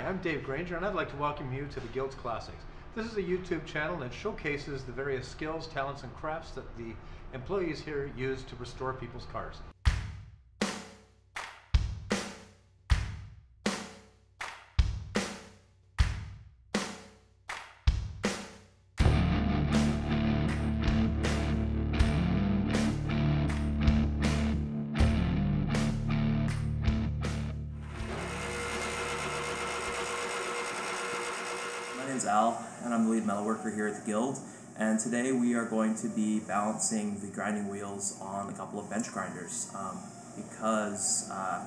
Hi, I'm Dave Granger, and I'd like to welcome you to the Guilds Classics. This is a YouTube channel that showcases the various skills, talents, and crafts that the employees here use to restore people's cars. Name's Al, and I'm the lead metal worker here at the Guild. And today we are going to be balancing the grinding wheels on a couple of bench grinders um, because uh,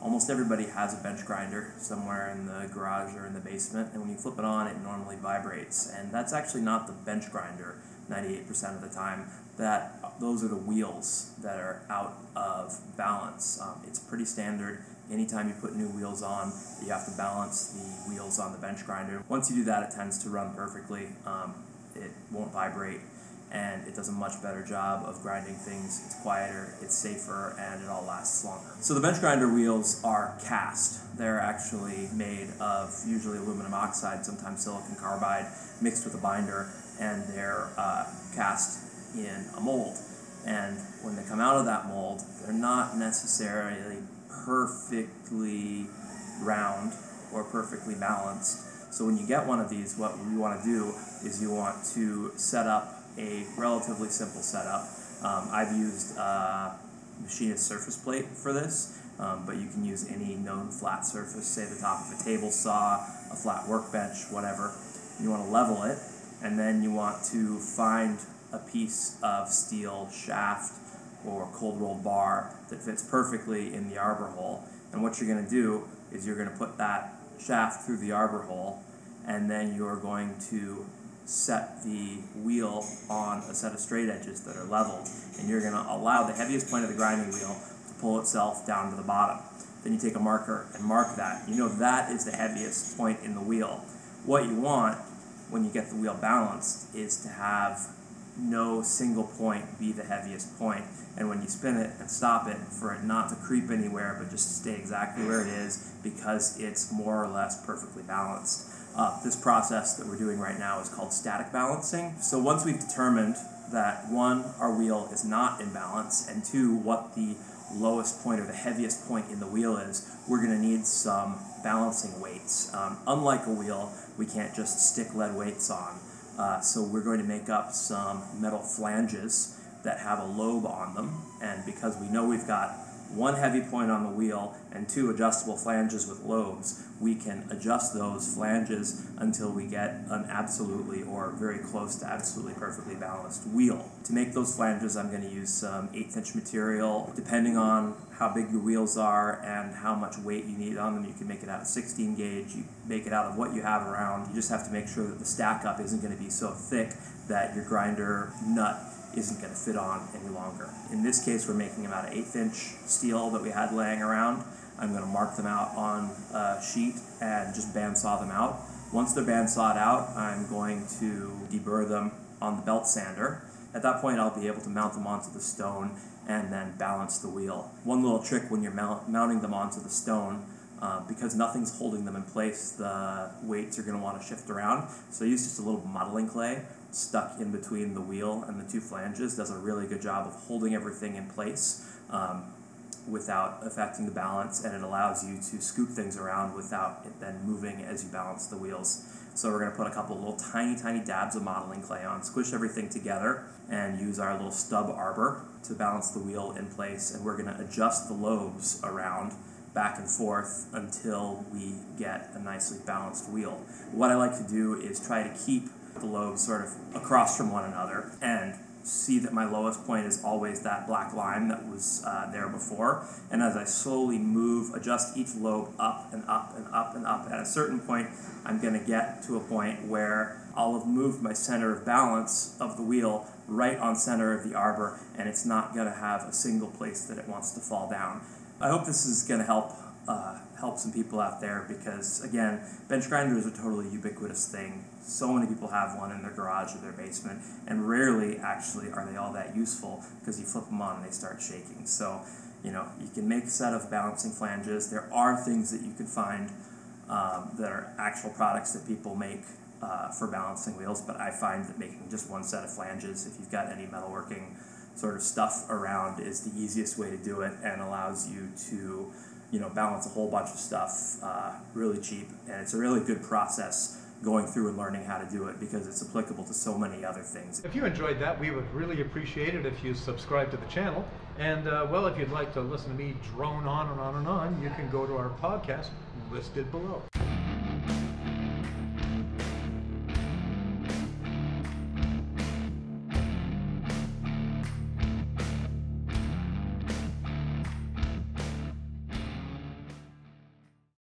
almost everybody has a bench grinder somewhere in the garage or in the basement. And when you flip it on, it normally vibrates. And that's actually not the bench grinder 98% of the time. That those are the wheels that are out of balance. Um, it's pretty standard anytime you put new wheels on, you have to balance the wheels on the bench grinder. Once you do that, it tends to run perfectly. Um, it won't vibrate, and it does a much better job of grinding things. It's quieter, it's safer, and it all lasts longer. So the bench grinder wheels are cast. They're actually made of usually aluminum oxide, sometimes silicon carbide, mixed with a binder, and they're uh, cast in a mold. And when they come out of that mold, they're not necessarily perfectly round or perfectly balanced. So when you get one of these, what you want to do is you want to set up a relatively simple setup. Um, I've used a machinist surface plate for this, um, but you can use any known flat surface, say the top of a table saw, a flat workbench, whatever. You want to level it, and then you want to find a piece of steel shaft or cold rolled bar that fits perfectly in the arbor hole. And what you're going to do is you're going to put that shaft through the arbor hole, and then you're going to set the wheel on a set of straight edges that are leveled, and you're going to allow the heaviest point of the grinding wheel to pull itself down to the bottom. Then you take a marker and mark that. You know that is the heaviest point in the wheel. What you want when you get the wheel balanced is to have no single point be the heaviest point. And when you spin it and stop it, for it not to creep anywhere but just stay exactly where it is because it's more or less perfectly balanced. Uh, this process that we're doing right now is called static balancing. So once we've determined that one, our wheel is not in balance, and two, what the lowest point or the heaviest point in the wheel is, we're going to need some balancing weights. Um, unlike a wheel, we can't just stick lead weights on. Uh, so we're going to make up some metal flanges that have a lobe on them, and because we know we've got one heavy point on the wheel and two adjustable flanges with lobes, we can adjust those flanges until we get an absolutely or very close to absolutely perfectly balanced wheel. To make those flanges, I'm going to use some eighth inch material. Depending on how big your wheels are and how much weight you need on them, you can make it out of 16 gauge, you make it out of what you have around. You just have to make sure that the stack up isn't going to be so thick that your grinder nut isn't going to fit on any longer. In this case, we're making about an eighth inch steel that we had laying around. I'm going to mark them out on a sheet and just bandsaw them out. Once they're bandsawed out, I'm going to deburr them on the belt sander. At that point, I'll be able to mount them onto the stone and then balance the wheel. One little trick when you're mount mounting them onto the stone uh, because nothing's holding them in place, the weights are going to want to shift around. So I use just a little modeling clay stuck in between the wheel and the two flanges. Does a really good job of holding everything in place um, without affecting the balance, and it allows you to scoop things around without it then moving as you balance the wheels. So we're going to put a couple little tiny, tiny dabs of modeling clay on, squish everything together, and use our little stub arbor to balance the wheel in place. And we're going to adjust the lobes around back and forth until we get a nicely balanced wheel. What I like to do is try to keep the lobes sort of across from one another and see that my lowest point is always that black line that was uh, there before. And as I slowly move, adjust each lobe up and up and up and up, at a certain point, I'm going to get to a point where I'll have moved my center of balance of the wheel right on center of the arbor, and it's not going to have a single place that it wants to fall down. I hope this is going to help uh, help some people out there because again, bench grinder is a totally ubiquitous thing. So many people have one in their garage or their basement, and rarely actually are they all that useful because you flip them on and they start shaking. So, you know, you can make a set of balancing flanges. There are things that you can find um, that are actual products that people make uh, for balancing wheels. But I find that making just one set of flanges, if you've got any metalworking sort of stuff around, is the easiest way to do it and allows you to, you know, balance a whole bunch of stuff uh, really cheap. And it's a really good process going through and learning how to do it because it's applicable to so many other things. If you enjoyed that, we would really appreciate it if you subscribe to the channel. And uh, well, if you'd like to listen to me drone on and on and on, you can go to our podcast listed below.